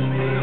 me.